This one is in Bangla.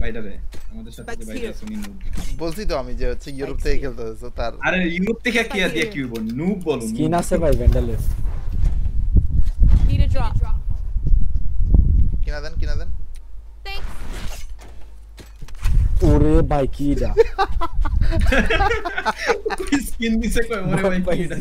বাইটারে আমাদের সাথে যে বাইটা আছে উনি নুব বলছি তো আমি যে হচ্ছে ইউরোপ থেকে খেলতে হচ্ছে তার আরে ইউরোপ থেকে কি আর দিয়ে কি হইব নুব বল স্কিন আছে ভাই ভ্যান্ডালের নিড a drop. কিনা দেন কিনা দেন। ওরে ভাই কি দা স্কিন দিছে কই ওরে ভাই কি এটা?